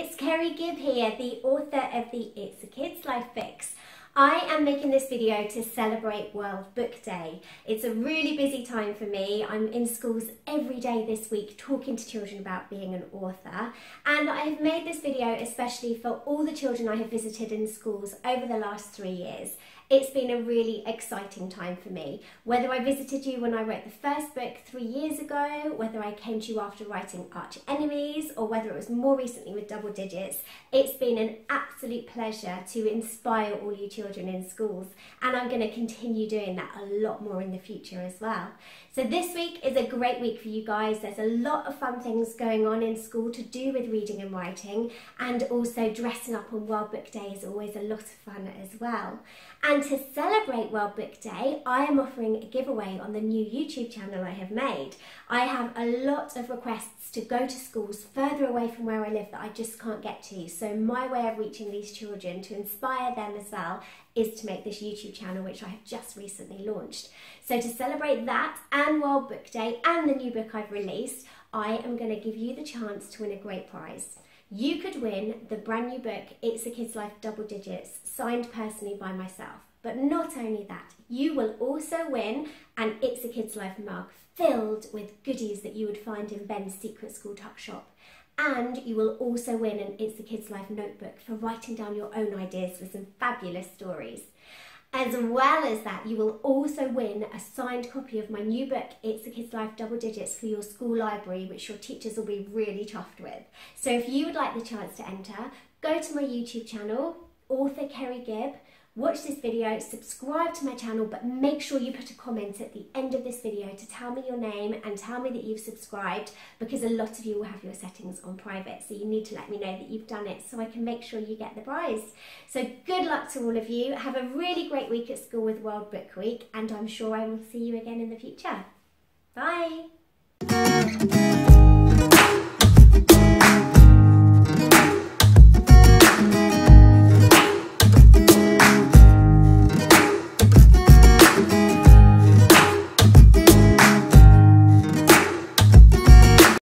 it's Kerry Gibb here, the author of the It's a Kid's Life Fix. I am making this video to celebrate World Book Day. It's a really busy time for me. I'm in schools every day this week talking to children about being an author and I've made this video especially for all the children I have visited in schools over the last three years. It's been a really exciting time for me. Whether I visited you when I wrote the first book three years ago, whether I came to you after writing Arch Enemies, or whether it was more recently with Double Digits, it's been an absolute pleasure to inspire all you children in schools. And I'm going to continue doing that a lot more in the future as well. So this week is a great week for you guys. There's a lot of fun things going on in school to do with reading and writing and also dressing up on World Book Day is always a lot of fun as well. And to celebrate World Book Day, I am offering a giveaway on the new YouTube channel I have made. I have a lot of requests to go to schools further away from where I live that I just can't get to. So my way of reaching these children to inspire them as well is to make this YouTube channel, which I have just recently launched. So to celebrate that and World Book Day and the new book I've released, I am going to give you the chance to win a great prize. You could win the brand new book, It's a Kid's Life Double Digits, signed personally by myself. But not only that, you will also win an It's a Kid's Life mug filled with goodies that you would find in Ben's Secret School Tuck Shop and you will also win an It's a Kids Life notebook for writing down your own ideas with some fabulous stories. As well as that, you will also win a signed copy of my new book, It's a Kids Life Double Digits, for your school library, which your teachers will be really chuffed with. So if you would like the chance to enter, go to my YouTube channel, author Kerry Gibb, watch this video, subscribe to my channel, but make sure you put a comment at the end of this video to tell me your name and tell me that you've subscribed because a lot of you will have your settings on private. So you need to let me know that you've done it so I can make sure you get the prize. So good luck to all of you. Have a really great week at school with World Book Week and I'm sure I will see you again in the future. Bye.